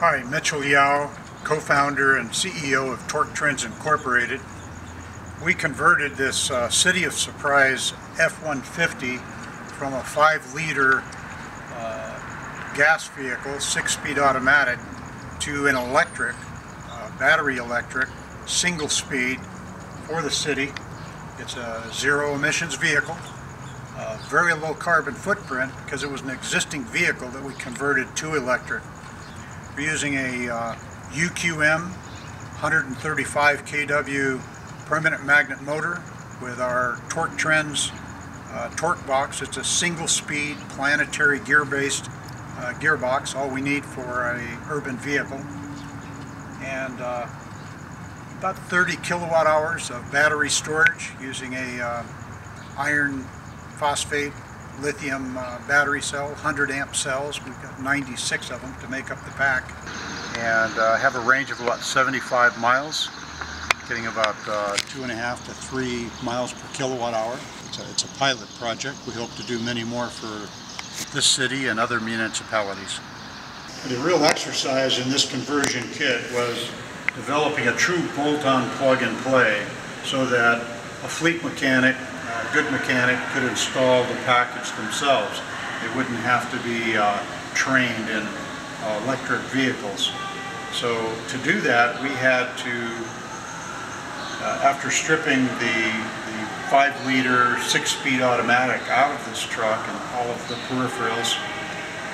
Hi, Mitchell Yao, co-founder and CEO of Torque Trends Incorporated. We converted this uh, City of Surprise F-150 from a 5-liter uh, gas vehicle, 6-speed automatic, to an electric, uh, battery electric, single speed for the city. It's a zero emissions vehicle, very low carbon footprint because it was an existing vehicle that we converted to electric. We're using a uh, UQM 135 kW permanent magnet motor with our Torque Trends uh, torque box. It's a single speed planetary gear based uh, gearbox, all we need for a urban vehicle. And uh, about 30 kilowatt hours of battery storage using a uh, iron phosphate lithium uh, battery cell, 100 amp cells. We've got 96 of them to make up the pack. And uh, have a range of about 75 miles, getting about uh, two and a half to three miles per kilowatt hour. It's a, it's a pilot project. We hope to do many more for this city and other municipalities. The real exercise in this conversion kit was developing a true bolt-on plug-and-play so that a fleet mechanic good mechanic could install the package themselves. They wouldn't have to be uh, trained in uh, electric vehicles. So to do that, we had to, uh, after stripping the, the 5 liter 6 speed automatic out of this truck and all of the peripherals,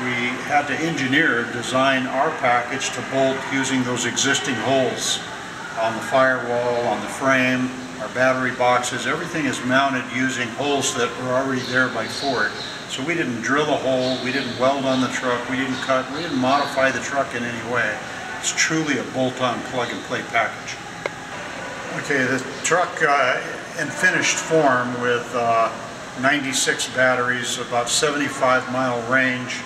we had to engineer, design our package to bolt using those existing holes on the firewall, on the frame, our battery boxes, everything is mounted using holes that were already there by Ford. So we didn't drill a hole, we didn't weld on the truck, we didn't cut, we didn't modify the truck in any way. It's truly a bolt-on plug-and-play package. Okay, the truck uh, in finished form with uh, 96 batteries, about 75 mile range,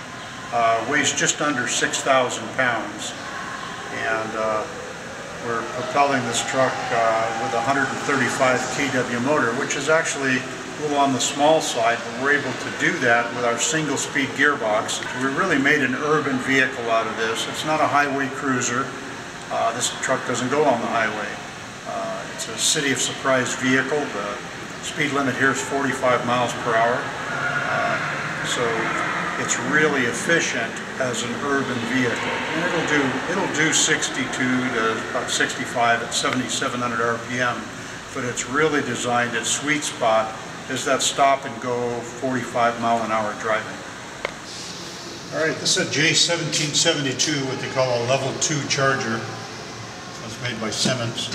uh, weighs just under 6,000 pounds. And uh, we're propelling this truck uh, with a 135 kW motor, which is actually a little on the small side, but we're able to do that with our single speed gearbox. We really made an urban vehicle out of this. It's not a highway cruiser. Uh, this truck doesn't go on the highway. Uh, it's a city of surprise vehicle. The speed limit here is 45 miles per hour. Uh, so it's really efficient as an urban vehicle. And it'll do it'll do 62 to about 65 at 7,700 RPM, but it's really designed its sweet spot is that stop and go 45 mile an hour driving. All right, this is a J1772, what they call a level 2 charger. It's made by Siemens.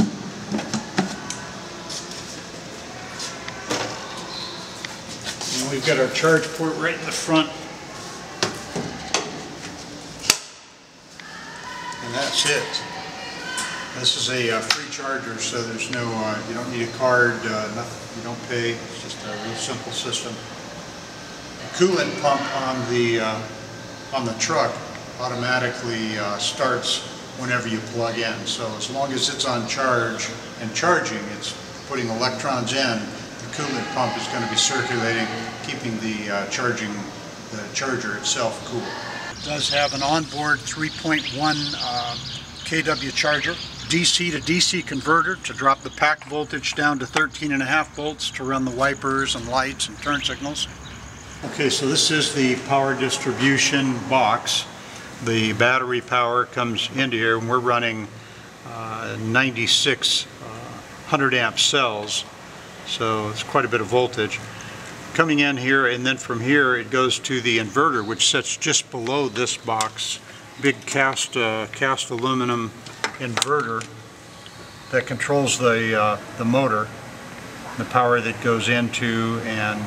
And we've got our charge port right in the front that's it. This is a uh, free charger, so there's no, uh, you don't need a card, uh, nothing, you don't pay. It's just a real simple system. The coolant pump on the uh, on the truck automatically uh, starts whenever you plug in. So as long as it's on charge and charging, it's putting electrons in. The coolant pump is going to be circulating, keeping the uh, charging the charger itself cool does have an onboard 3.1 uh, kW charger, DC to DC converter to drop the pack voltage down to 13 and a half volts to run the wipers and lights and turn signals. Okay, so this is the power distribution box. The battery power comes into here and we're running uh, 96 uh, 100 amp cells, so it's quite a bit of voltage coming in here and then from here it goes to the inverter which sits just below this box. Big cast uh, cast aluminum inverter that controls the uh, the motor the power that goes into and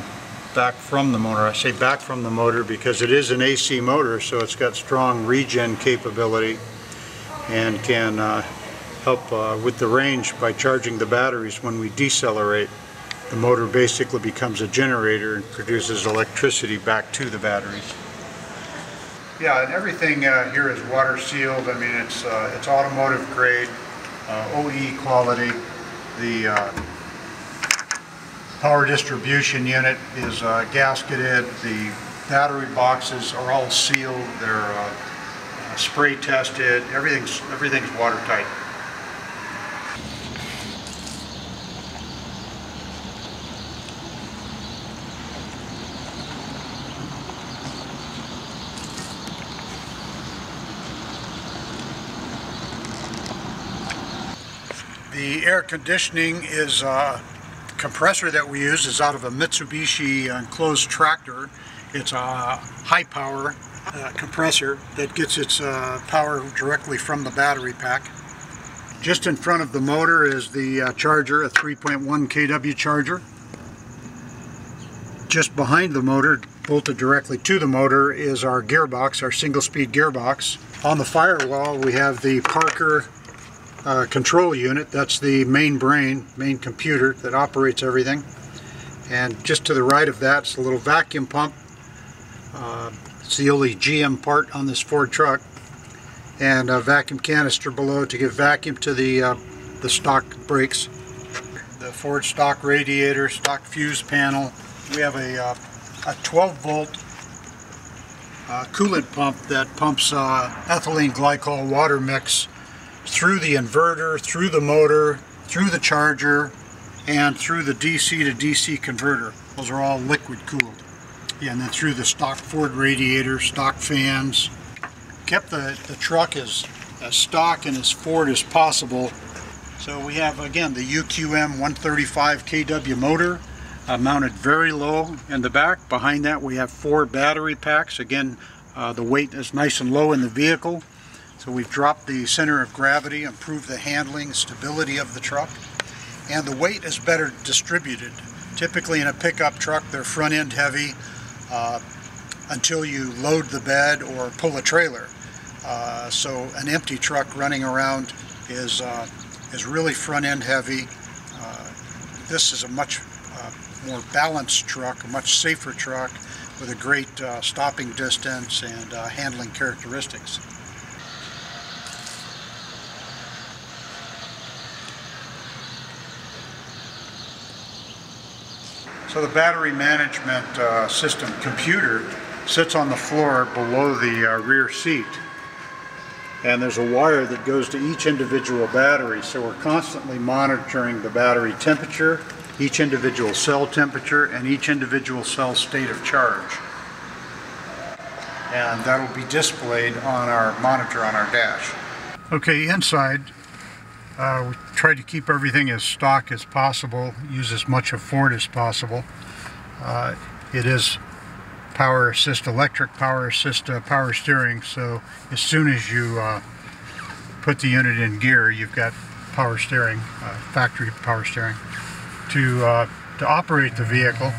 back from the motor. I say back from the motor because it is an AC motor so it's got strong regen capability and can uh, help uh, with the range by charging the batteries when we decelerate the motor basically becomes a generator and produces electricity back to the batteries. Yeah, and everything uh, here is water sealed. I mean, it's uh, it's automotive grade, uh, OE quality. The uh, power distribution unit is uh, gasketed. The battery boxes are all sealed. They're uh, spray tested, everything's, everything's watertight. The air conditioning is uh, compressor that we use is out of a Mitsubishi enclosed tractor. It's a high power uh, compressor that gets its uh, power directly from the battery pack. Just in front of the motor is the uh, charger, a 3.1 kW charger. Just behind the motor, bolted directly to the motor, is our gearbox, our single speed gearbox. On the firewall we have the Parker uh, control unit. That's the main brain, main computer that operates everything. And just to the right of that is a little vacuum pump. Uh, it's the only GM part on this Ford truck. And a vacuum canister below to give vacuum to the, uh, the stock brakes. The Ford stock radiator, stock fuse panel. We have a, uh, a 12 volt uh, coolant pump that pumps uh, ethylene glycol water mix through the inverter, through the motor, through the charger, and through the DC to DC converter. Those are all liquid cooled. Yeah, and then through the stock Ford radiator, stock fans. Kept the, the truck as, as stock and as Ford as possible. So we have, again, the UQM 135 kW motor uh, mounted very low in the back. Behind that we have four battery packs. Again, uh, the weight is nice and low in the vehicle. So we've dropped the center of gravity, improved the handling, stability of the truck, and the weight is better distributed. Typically in a pickup truck, they're front end heavy uh, until you load the bed or pull a trailer. Uh, so an empty truck running around is, uh, is really front end heavy. Uh, this is a much uh, more balanced truck, a much safer truck with a great uh, stopping distance and handling characteristics. So the battery management uh, system computer sits on the floor below the uh, rear seat. And there's a wire that goes to each individual battery. So we're constantly monitoring the battery temperature, each individual cell temperature, and each individual cell state of charge. And that'll be displayed on our monitor on our dash. Okay, inside uh, we try to keep everything as stock as possible, use as much of Ford as possible. Uh, it is power assist, electric power assist, uh, power steering, so as soon as you uh, put the unit in gear, you've got power steering, uh, factory power steering. To, uh, to operate the vehicle,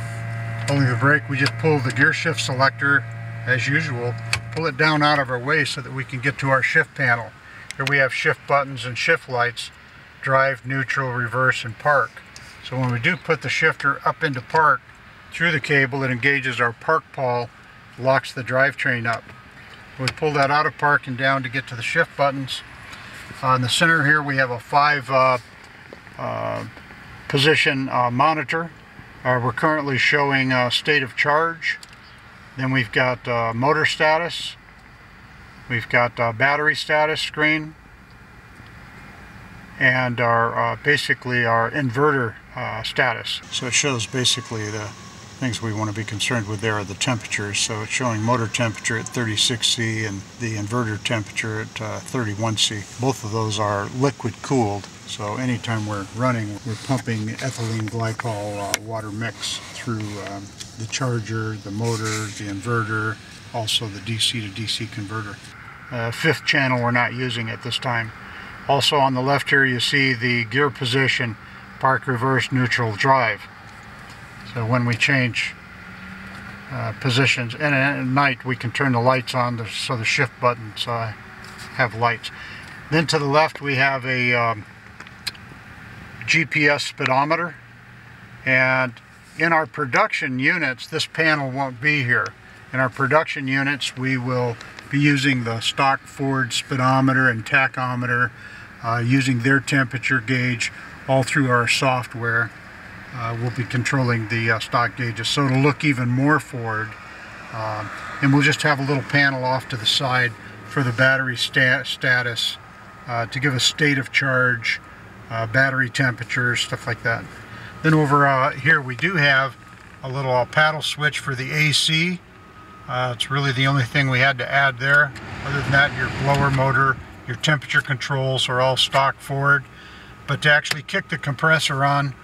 holding the brake, we just pull the gear shift selector as usual, pull it down out of our way so that we can get to our shift panel. Here we have shift buttons and shift lights, drive, neutral, reverse, and park. So when we do put the shifter up into park, through the cable it engages our park pawl, locks the drivetrain up. We pull that out of park and down to get to the shift buttons. On the center here we have a five uh, uh, position uh, monitor. Uh, we're currently showing uh, state of charge. Then we've got uh, motor status, We've got uh, battery status screen and our uh, basically our inverter uh, status. So it shows basically the things we want to be concerned with there are the temperatures. So it's showing motor temperature at 36C and the inverter temperature at 31C. Uh, Both of those are liquid cooled. So anytime we're running, we're pumping ethylene glycol uh, water mix through um, the charger, the motor, the inverter, also the DC to DC converter. Uh, fifth channel we're not using at this time. Also on the left here you see the gear position, park reverse neutral drive. So when we change uh, positions, and at night we can turn the lights on to, so the shift buttons uh, have lights. Then to the left we have a um, GPS speedometer and in our production units this panel won't be here. In our production units we will be using the stock Ford speedometer and tachometer, uh, using their temperature gauge all through our software. Uh, we'll be controlling the uh, stock gauges so it'll look even more Ford. Uh, and we'll just have a little panel off to the side for the battery sta- status, uh, to give a state of charge, uh, battery temperature, stuff like that. Then over here we do have a little paddle switch for the AC. Uh, it's really the only thing we had to add there. Other than that, your blower motor, your temperature controls are all stock Ford. But to actually kick the compressor on,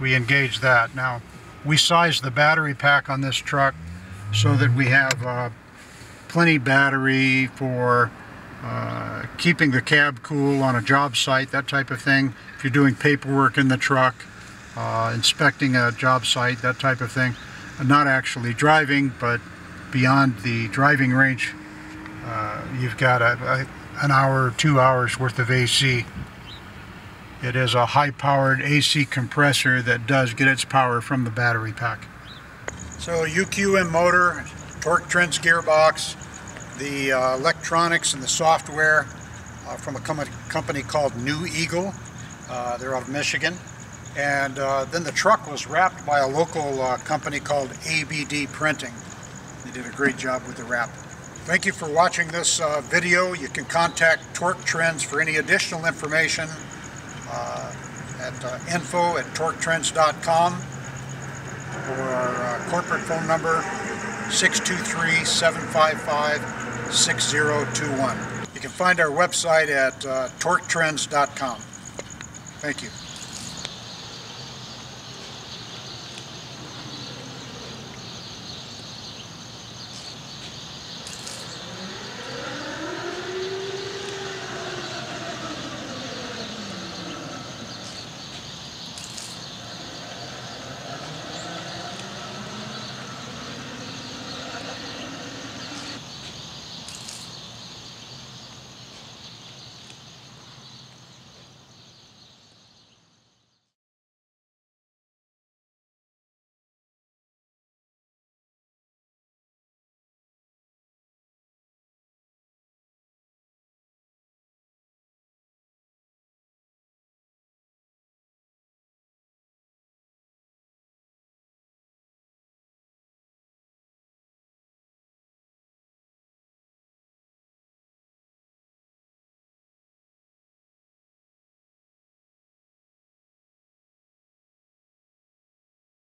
we engage that. Now, we sized the battery pack on this truck so that we have uh, plenty battery for uh, keeping the cab cool on a job site, that type of thing. If you're doing paperwork in the truck, uh, inspecting a job site, that type of thing. Not actually driving, but beyond the driving range, uh, you've got a, a, an hour or two hours worth of AC. It is a high-powered AC compressor that does get its power from the battery pack. So UQM motor, torque trends gearbox, the uh, electronics and the software uh, from a com company called New Eagle. Uh, they're out of Michigan. And uh, then the truck was wrapped by a local uh, company called ABD Printing. They did a great job with the wrap. Thank you for watching this uh, video. You can contact Torque Trends for any additional information uh, at uh, info at torquetrends.com or our uh, corporate phone number 623-755-6021. You can find our website at uh, torquetrends.com. Thank you.